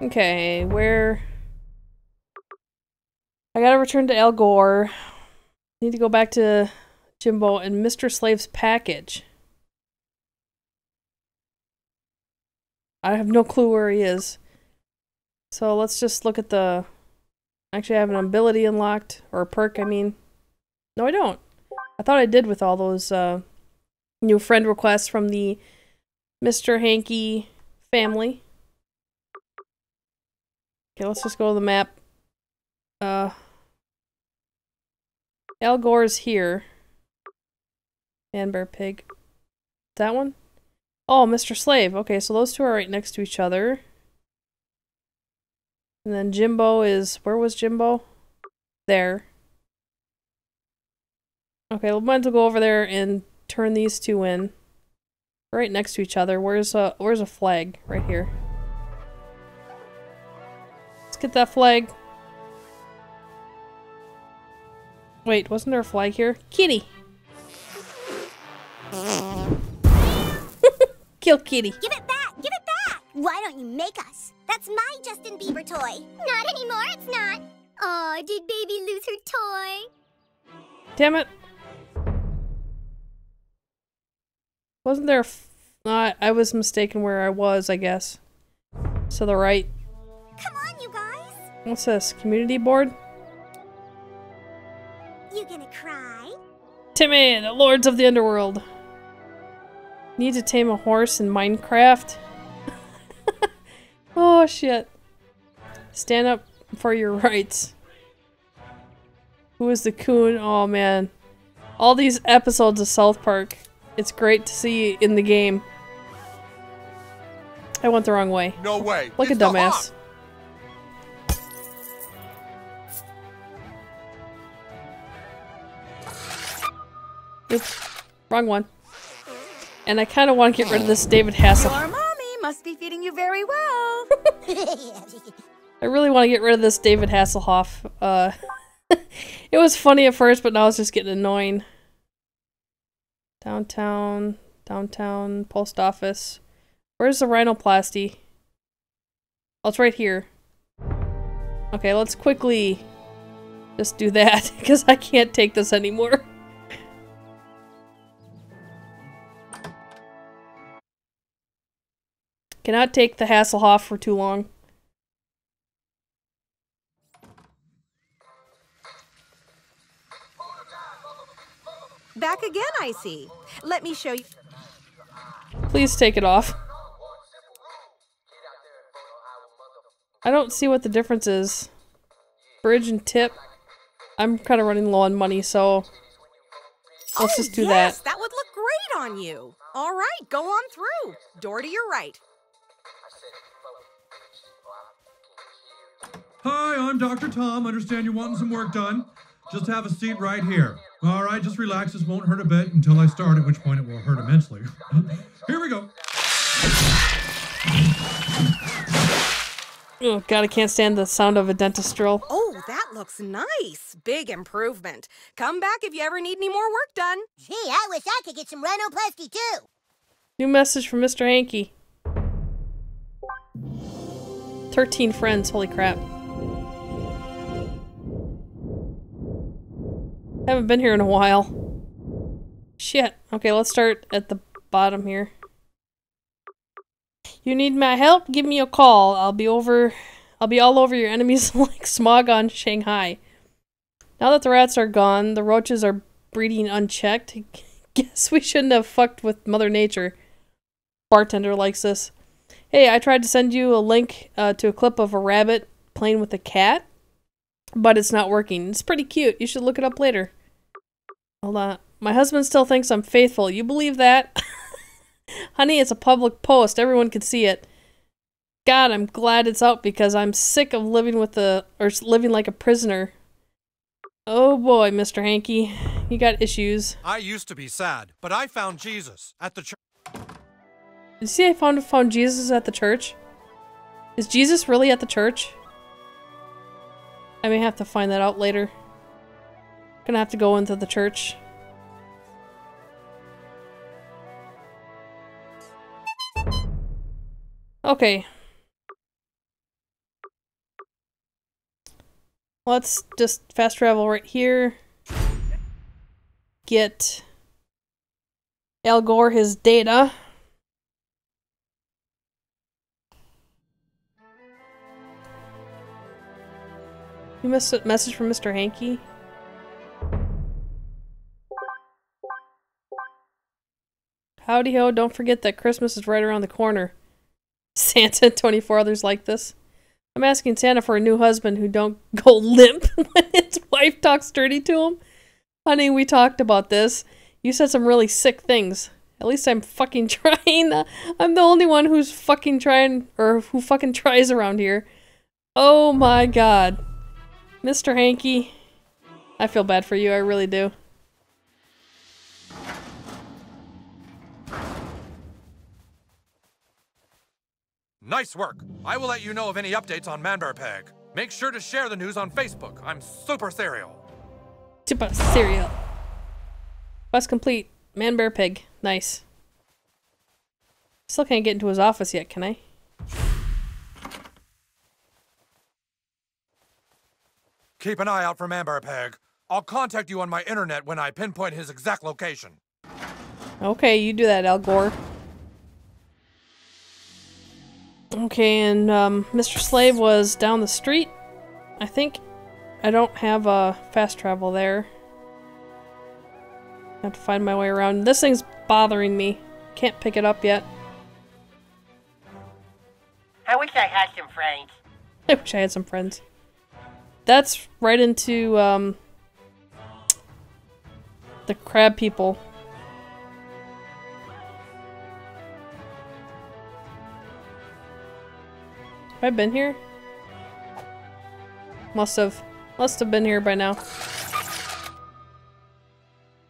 Okay, where... I gotta return to Al Gore. Need to go back to Jimbo and Mr. Slave's package. I have no clue where he is. So let's just look at the... Actually, I have an ability unlocked. Or a perk, I mean. No, I don't. I thought I did with all those uh, new friend requests from the Mr. Hanky family. Okay, let's just go to the map. Uh, Al Gore's here. And Bear Pig. That one? Oh, Mr. Slave. Okay, so those two are right next to each other. And then Jimbo is... Where was Jimbo? There. Okay, we might as well go over there and turn these two in. Right next to each other. Where's a, where's a flag? Right here. Get that flag. Wait, wasn't there a flag here? Kitty! Kill Kitty. Give it back! Give it back! Why don't you make us? That's my Justin Bieber toy. Not anymore, it's not. Oh, did baby lose her toy? Damn it. Wasn't there uh, I was mistaken where I was, I guess. To the right. What's this? Community board? You gonna cry? Timmy, the lords of the underworld. Need to tame a horse in Minecraft? oh shit. Stand up for your rights. Who is the coon? Oh man. All these episodes of South Park. It's great to see in the game. I went the wrong way. No way. Like it's a dumbass. Oops. Wrong one. And I kind of want to get rid of this David Hassel. Your mommy must be feeding you very well. I really want to get rid of this David Hasselhoff. Uh, it was funny at first, but now it's just getting annoying. Downtown, downtown, post office. Where's the rhinoplasty? Oh, it's right here. Okay, let's quickly just do that, because I can't take this anymore. Cannot take the Hasselhoff for too long. Back again, I see. Let me show you. Please take it off. I don't see what the difference is. Bridge and tip. I'm kind of running low on money, so let's oh, just do yes, that. That would look great on you. All right, go on through. Door to your right. Hi, I'm Dr. Tom. Understand you're wanting some work done. Just have a seat right here. All right, just relax. This won't hurt a bit until I start, at which point it will hurt immensely. here we go. Oh god, I can't stand the sound of a dentist drill. Oh, that looks nice. Big improvement. Come back if you ever need any more work done. Gee, I wish I could get some rhinoplasty too. New message from Mr. Hanky. 13 friends, holy crap. Haven't been here in a while. Shit. Okay, let's start at the bottom here. You need my help? Give me a call. I'll be over I'll be all over your enemies like smog on Shanghai. Now that the rats are gone, the roaches are breeding unchecked. Guess we shouldn't have fucked with Mother Nature. Bartender likes this. Hey, I tried to send you a link uh, to a clip of a rabbit playing with a cat, but it's not working. It's pretty cute. You should look it up later. Hold on. My husband still thinks I'm faithful. You believe that? Honey, it's a public post. Everyone can see it. God, I'm glad it's out because I'm sick of living with a or living like a prisoner. Oh boy, Mr. Hanky, you got issues. I used to be sad, but I found Jesus at the church. Did you see I found found Jesus at the church? Is Jesus really at the church? I may have to find that out later. Gonna have to go into the church. Okay. Let's just fast travel right here. Get Al Gore his data. You missed a message from Mr. Hanky. Howdy ho, don't forget that Christmas is right around the corner. Santa and 24 others like this. I'm asking Santa for a new husband who don't go limp when his wife talks dirty to him. Honey, we talked about this. You said some really sick things. At least I'm fucking trying. I'm the only one who's fucking trying, or who fucking tries around here. Oh my god. Mr. Hanky, I feel bad for you, I really do. Nice work. I will let you know of any updates on Manbear Pig. Make sure to share the news on Facebook. I'm super serial. Super cereal. Quest complete. Manbear pig. Nice. Still can't get into his office yet, can I? Keep an eye out for Manbear Pig. I'll contact you on my internet when I pinpoint his exact location. Okay, you do that, Al Gore. Okay, and um, Mr. Slave was down the street, I think. I don't have uh, fast travel there. I have to find my way around. This thing's bothering me. Can't pick it up yet. I wish I had some friends. I wish I had some friends. That's right into um, the crab people. Have I been here? Must have. Must have been here by now.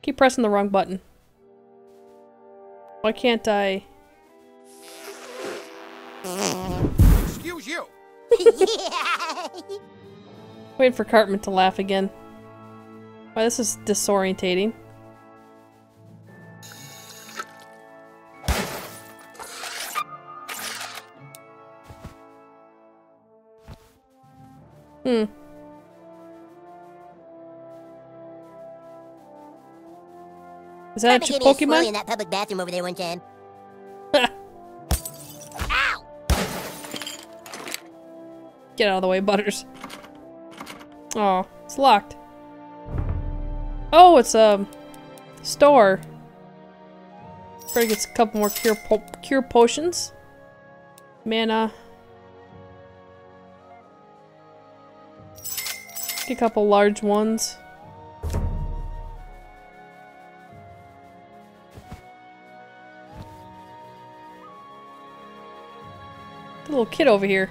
Keep pressing the wrong button. Why can't I? Excuse you. Waiting for Cartman to laugh again. Why, this is disorientating. Hmm. Is that a ch- Cartman gave me a swirly Pokemon? in that public bathroom over there one time. Ow! Get out of the way, Butters. Oh, it's locked. Oh, it's a store. Better get a couple more cure po cure potions. Mana. A couple large ones. The little kid over here.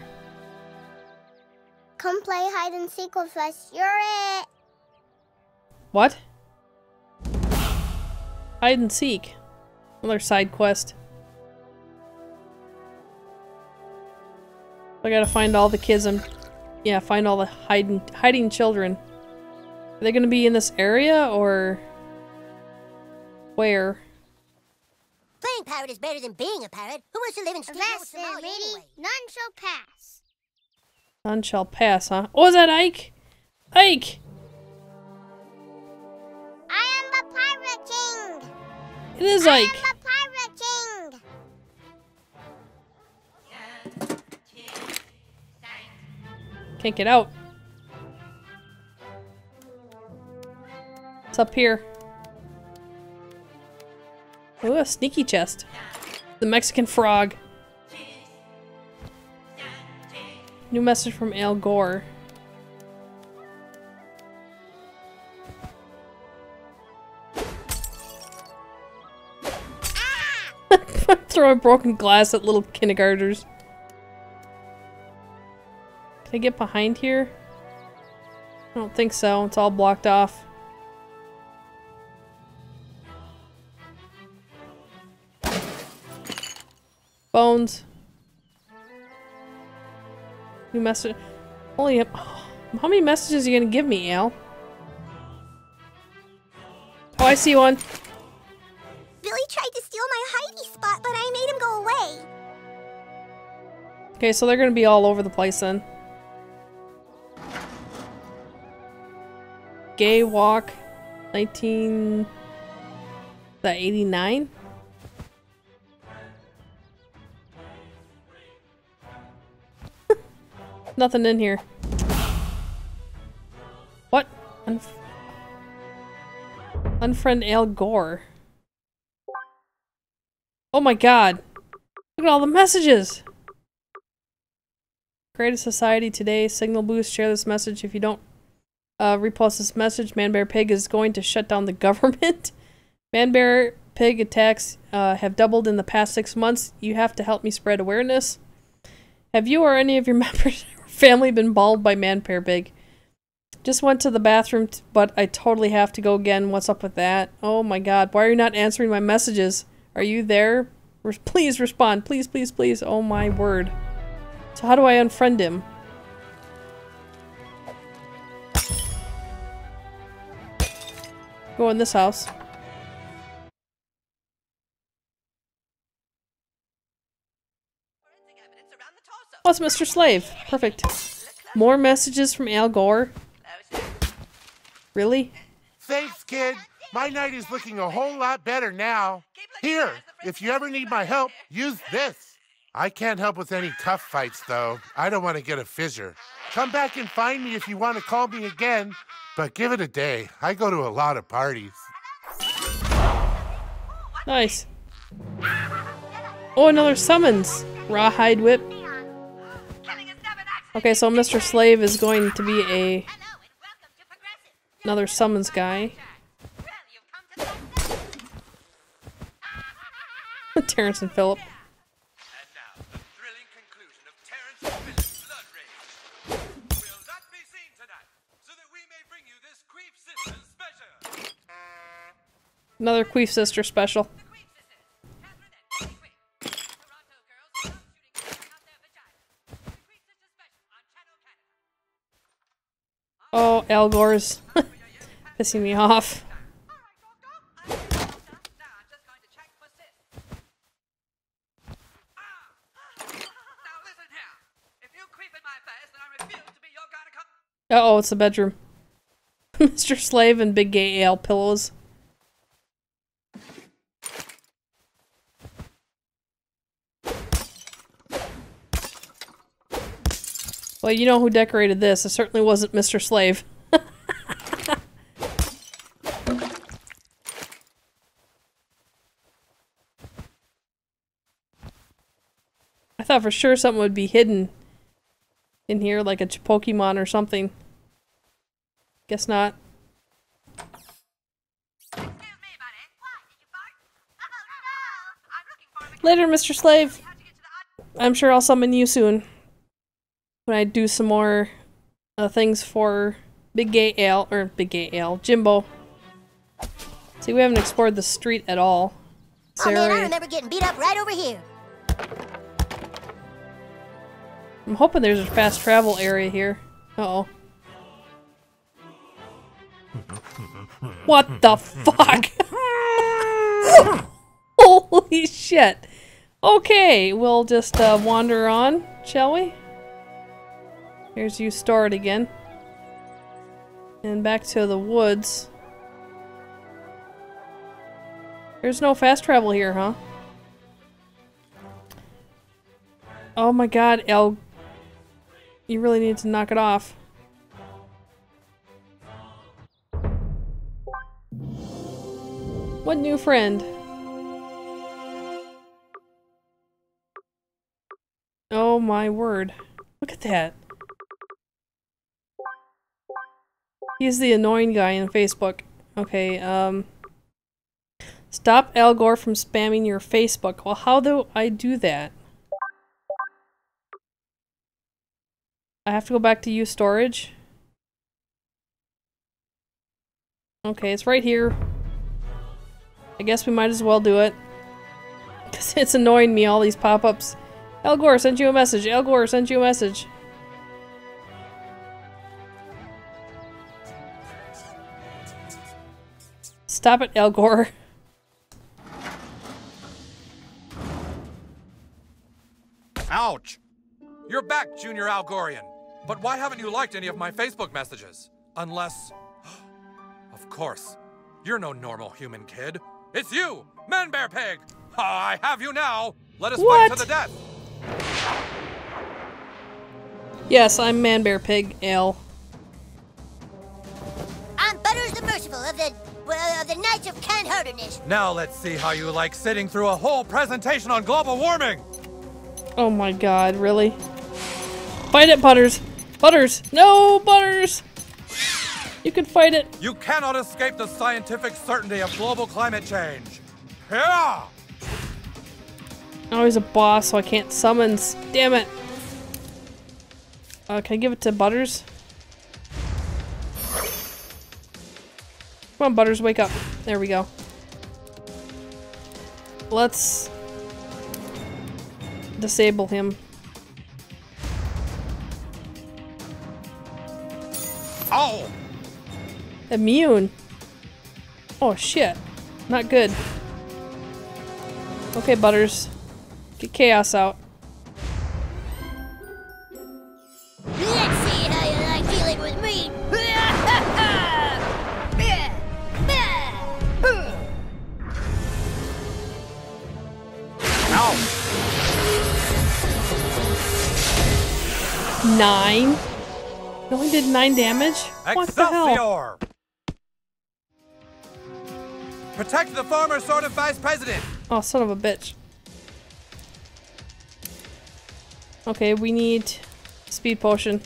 Come play hide and seek with us. You're it. What? Hide and seek. Another side quest. I gotta find all the kids and yeah, find all the hiding hiding children. Are they gonna be in this area or where? Playing pirate is better than being a pirate. Who wants to live in Street Avast Somalia lady. anyway? None shall pass. None shall pass, huh? Oh, is that Ike? Ike! I am the Pirate King. It is I Ike. am the Pirate King. Can't out. It's up here. Ooh, a sneaky chest. The Mexican frog. New message from Al Gore. Throwing broken glass at little kindergartners. Can I get behind here? I don't think so. It's all blocked off. Bones. New message. Holy. How many messages are you gonna give me, Al? Oh, I see one. Billy tried to steal my hidey spot, but I made him go away. Okay, so they're gonna be all over the place then. Gay Walk 19 the 89? Nothing in here. What? Unf Unfriend Al Gore. Oh my god. Look at all the messages. Create a society today. Signal boost. Share this message. If you don't uh, repost this message, Man Bear Pig is going to shut down the government. Man Bear Pig attacks uh, have doubled in the past six months. You have to help me spread awareness. Have you or any of your members or family been mauled by Man Bear Pig? Just went to the bathroom, but I totally have to go again. What's up with that? Oh my god. Why are you not answering my messages? Are you there? Re please respond. Please, please, please. Oh my word. So how do I unfriend him? Go in this house. It's Mr. Slave. Perfect. More messages from Al Gore. Really? Thanks, kid. My night is looking a whole lot better now. Here, if you ever need my help, use this. I can't help with any tough fights, though. I don't want to get a fissure. Come back and find me if you want to call me again, but give it a day. I go to a lot of parties. Nice. Oh, another summons. Rawhide whip. Okay, so Mr. Slave is going to be a another summons guy. Terrance and Phillip. Another Queef Sister special. Oh, Al Gore's pissing me off. Uh oh, it's the bedroom. Mr. Slave and Big Gay Al pillows. Well, you know who decorated this. It certainly wasn't Mr. Slave. I thought for sure something would be hidden in here, like a Pokemon or something. Guess not. Later, Mr. Slave. I'm sure I'll summon you soon. When I do some more uh, things for Big Gay Al, or Big Gay Al, Jimbo. See, we haven't explored the street at all. Oh man, I remember getting beat up right over here. I'm hoping there's a fast travel area here. Uh oh. What the fuck? Holy shit. Okay, we'll just uh, wander on, shall we? Here's you start again. And back to the woods. There's no fast travel here, huh? Oh my god, Al you really need to knock it off. What new friend? Oh my word. Look at that. He's the annoying guy on Facebook. Okay, um... Stop Al Gore from spamming your Facebook. Well, how do I do that? I have to go back to use storage. Okay, it's right here. I guess we might as well do it. Because it's annoying me, all these pop-ups. Al Gore sent you a message. Al Gore sent you a message. Stop it, Al Gore. Ouch! You're back, Junior Algorian. But why haven't you liked any of my Facebook messages? Unless Of course. You're no normal human kid. It's you, Man Bear Pig! I have you now! Let us What? fight to the death! Yes, I'm Man Bear Pig Ale. Knights of Kind Heartedness. Now let's see how you like sitting through a whole presentation on global warming! Oh my god, really? Fight it, Butters! Butters! No, Butters! You can fight it. You cannot escape the scientific certainty of global climate change! Yeah! Oh, he's a boss, so I can't summons. Damn it. Uh, can I give it to Butters? Come on, Butters, wake up. There we go. Let's disable him. Oh! Immune. Oh shit. Not good. Okay, Butters. Get chaos out. Nine? It only did nine damage? What the hell? Protect the former sort of vice president! Oh, son of a bitch. Okay, we need speed potion.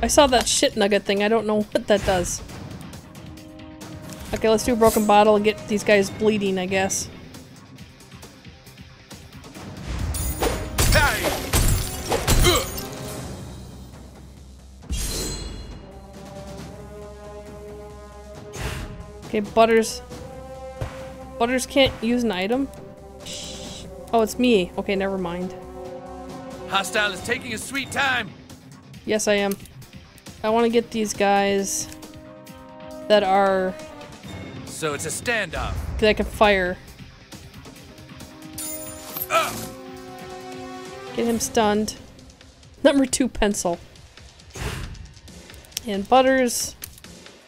I saw that shit nugget thing. I don't know what that does. Okay, let's do a broken bottle and get these guys bleeding, I guess. Okay, Butters. Butters can't use an item? Oh, it's me. Okay, never mind. Hostile is taking his sweet time! Yes, I am. I want to get these guys that are So it's a standoff. that I can fire. Ugh! Get him stunned. Number two pencil. And Butters,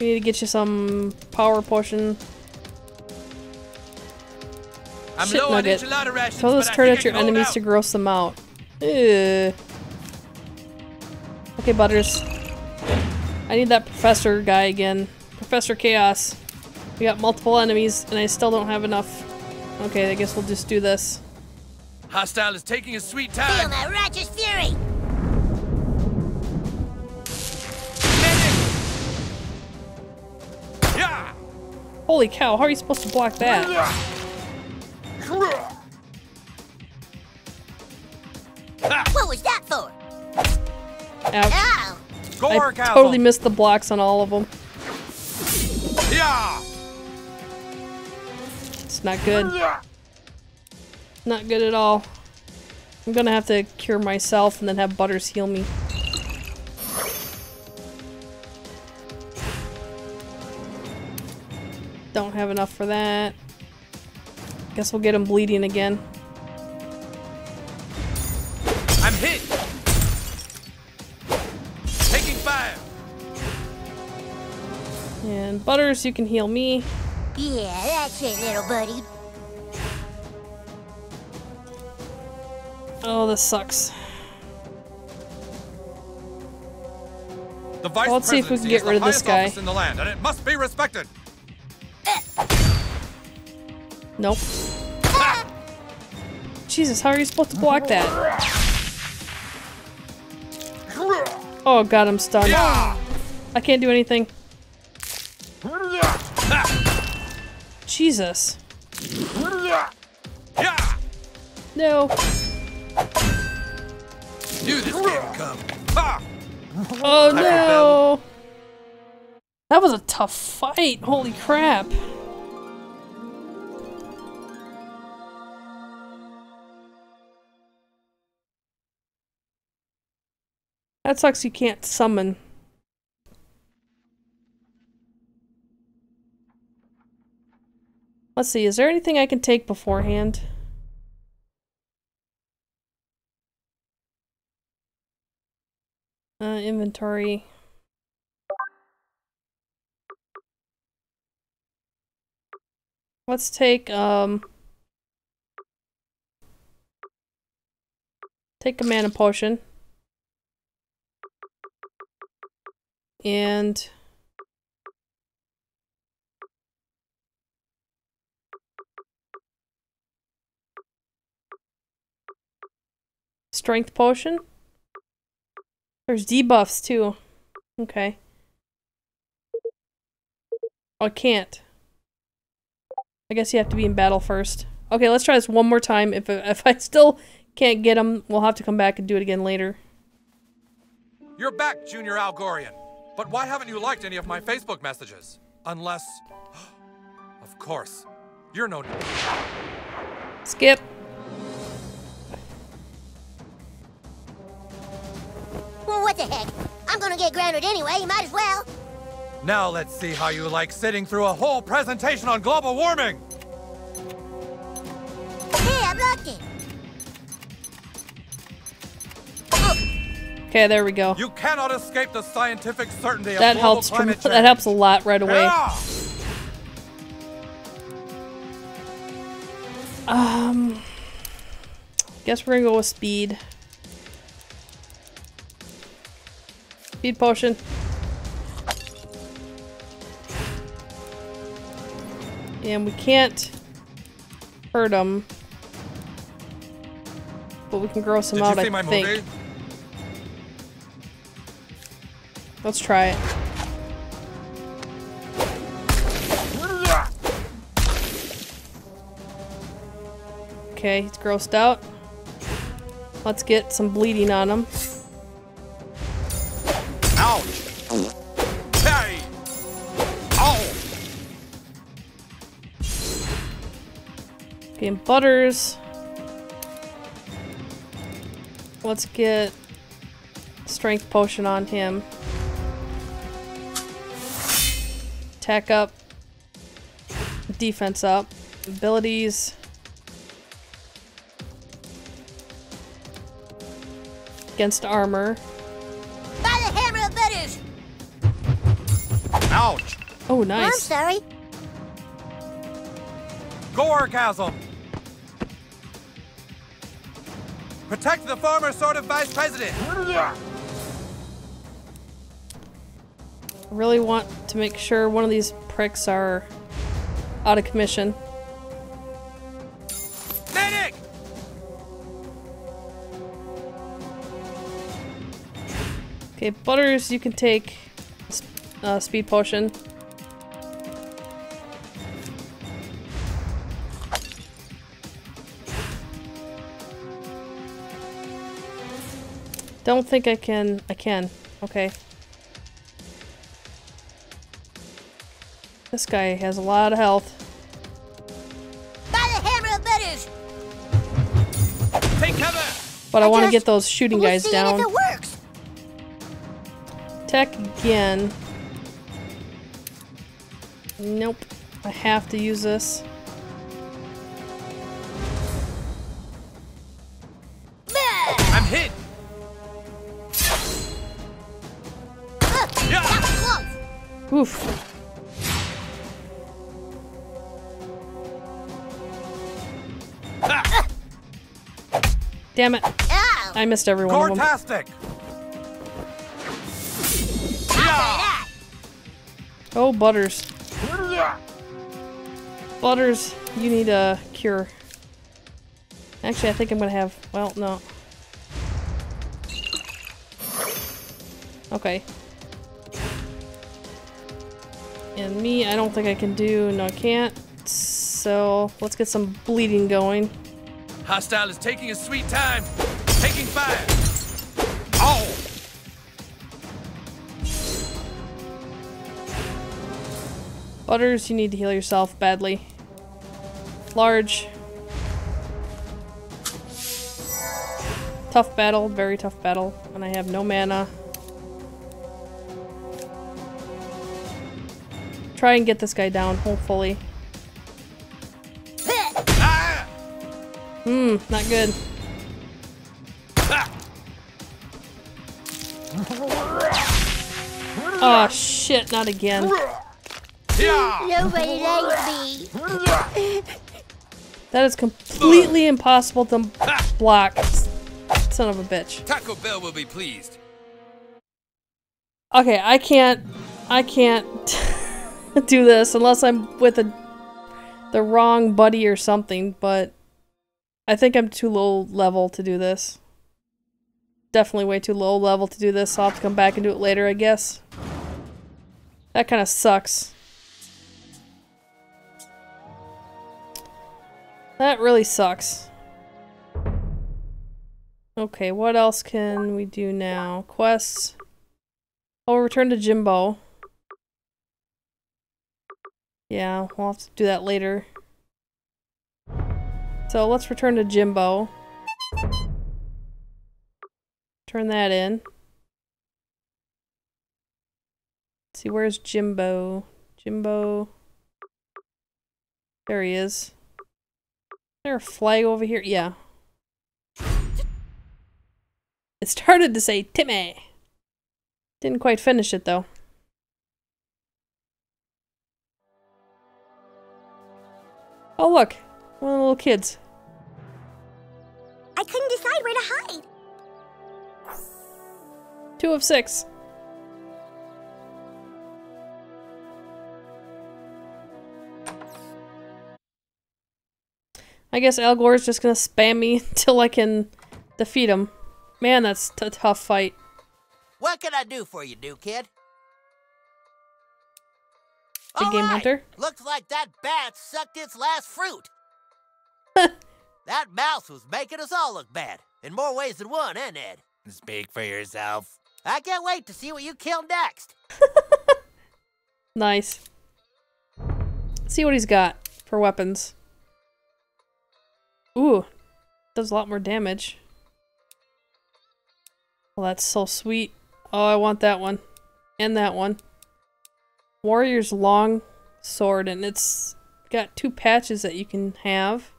we need to get you some power potion. I'm Shit low on nugget. enchilada rations, Throw this but turd at your enemies out. to gross them out. Ugh. Okay, Butters. I need that professor guy again. Professor Chaos. We got multiple enemies, and I still don't have enough. Okay, I guess we'll just do this. Hostile is taking his sweet Feel time! righteous fury. Holy cow, how are you supposed to block that? What was that for? Ouch. Ow! Gore I castle! totally missed the blocks on all of them. Yeah! It's not good. Not good at all. I'm gonna have to cure myself and then have Butters heal me. Don't have enough for that. Guess we'll get him bleeding again. I'm hit! Taking fire! And Butters, you can heal me. Yeah, that's it, little buddy. Oh, this sucks. The vice Well, let's see if we can get rid of this guy. in the land, and it must be respected. Nope. Jesus, how are you supposed to block that? Oh god, I'm stunned. I can't do anything. Jesus. No. Knew this day come. Oh no. That was a tough fight. Holy crap. That sucks you can't summon. Let's see, is there anything I can take beforehand? Uh, inventory. Let's take, um... Take a mana potion. And... Strength potion? There's debuffs too. Okay. Oh, I can't. I guess you have to be in battle first. Okay, let's try this one more time. If, if I still can't get him, we'll have to come back and do it again later. You're back, Junior Algorian. But why haven't you liked any of my Facebook messages? Unless. of course. You're no. Skip. Well, what the heck? I'm gonna get grounded anyway, might as well. Now let's see how you like sitting through a whole presentation on global warming. Okay, there we go. You cannot escape the scientific certainty of That helps. From, that helps a lot right away. Yeah. Um, guess we're gonna go with speed. Speed potion. And we can't hurt them, but we can grow some Did out. I think. movie? Let's try it. Okay, he's grossed out. Let's get some bleeding on him. Ouch! Hey! Ow! Okay, and Butters. Let's get strength potion on him. Attack up. Defense up. Abilities. Against armor. By the hammer of butters. Ouch! Oh, nice. I'm nice. sorry. Gorgasm! Protect the former sort of vice president! Really want to make sure one of these pricks are out of commission. Medic! Okay, Butters, you can take uh, speed potion. Don't think I can. I can. Okay. This guy has a lot of health. By the hammer of butters. Take cover! But I, want to get those shooting guys down. if it works. Attack again. Nope. I have to use this. I'm hit! Uh, Yeah! that was close. Oof. Damn it. Ow. I missed every one of them. Gortastic! I'll say that. Oh, Butters. Butters, you need a cure. Actually, I think I'm gonna have. Well, no. Okay. And me, I don't think I can do. No, I can't. So, let's get some bleeding going. Hostile is taking a sweet time. Taking fire. Oh! Butters, you need to heal yourself badly. Large. Tough battle, very tough battle, and I have no mana. Try and get this guy down, hopefully. Hmm, not good. Ah! Oh shit, not again. Nobody likes me. That is completely impossible to block. Son of a bitch. Taco Bell will be pleased. Okay, I can't I can't do this unless I'm with a the wrong buddy or something, but I think I'm too low level to do this. Definitely way too low level to do this, so I'll have to come back and do it later, I guess. That kind of sucks. That really sucks. Okay, what else can we do now? Quests. Oh, return to Jimbo. Yeah, we'll have to do that later. So let's return to Jimbo. Turn that in. Let's see, where's Jimbo? Jimbo. There he is. Is there a flag over here? Yeah. It started to say Timmy. Didn't quite finish it though. Oh look, one of the little kids. I where to hide. Two of six. I guess Al Gore's just gonna spam me until I can defeat him. Man, that's a tough fight. What can I do for you, new kid? Big game All right. hunter. Looks like that bat sucked its last fruit. that mouse was making us all look bad. In more ways than one, eh, Ned? Speak for yourself. I can't wait to see what you kill next. Nice. See what he's got for weapons. Ooh, does a lot more damage. Well, that's so sweet. Oh, I want that one. And that one. Warrior's long sword, and it's got two patches that you can have.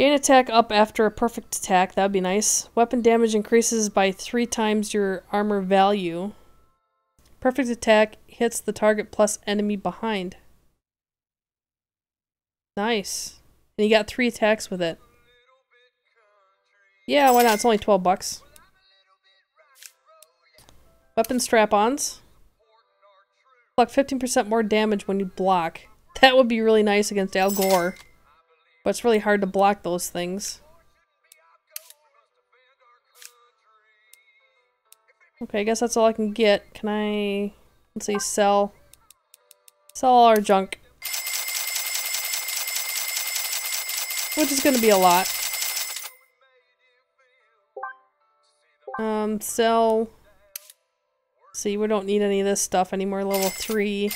Gain attack up after a perfect attack. That would be nice. Weapon damage increases by three times your armor value. Perfect attack hits the target plus enemy behind. Nice. And you got three attacks with it. Yeah, why not? It's only 12 bucks. Weapon strap-ons. Block 15% more damage when you block. That would be really nice against Al Gore. But it's really hard to block those things. Okay, I guess that's all I can get. Can I... Let's see, sell... Sell all our junk. Which is gonna be a lot. Um, sell... See, we don't need any of this stuff anymore. Level 3.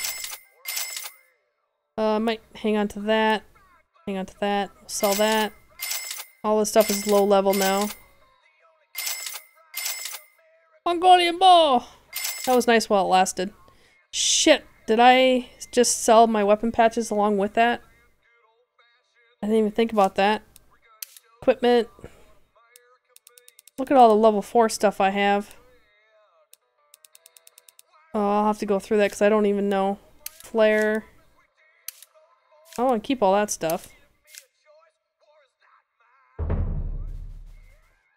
Uh, might hang on to that. Hang on to that. Sell that. All this stuff is low level now. Mongolian ball! That was nice while it lasted. Shit, did I just sell my weapon patches along with that? I didn't even think about that. Equipment. Look at all the level 4 stuff I have. Oh, I'll have to go through that because I don't even know. Flare. I want to keep all that stuff.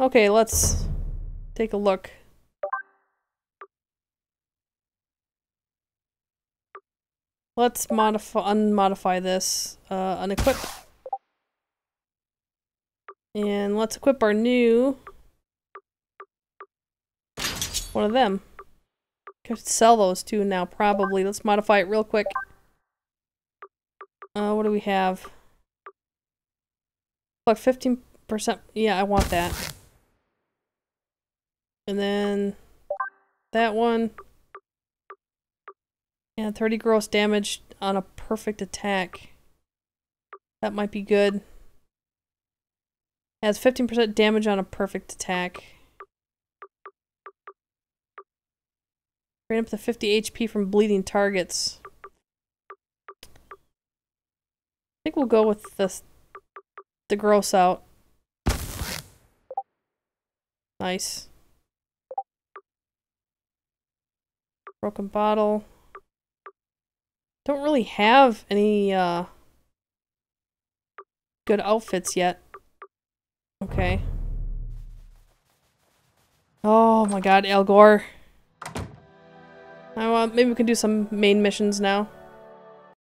Okay, let's take a look. Let's modify, unmodify this, uh, unequip. And let's equip our new one of them. Could sell those two now, probably. Let's modify it real quick. Uh, what do we have? Like 15%. Yeah, I want that. And then that one. Yeah, 30 gross damage on a perfect attack. That might be good. Has 15% damage on a perfect attack. Right up to 50 HP from bleeding targets. I think we'll go with the, the gross out. Nice. Broken bottle. Don't really have any uh good outfits yet. Okay. Oh my god, Al Gore. I want maybe we can do some main missions now.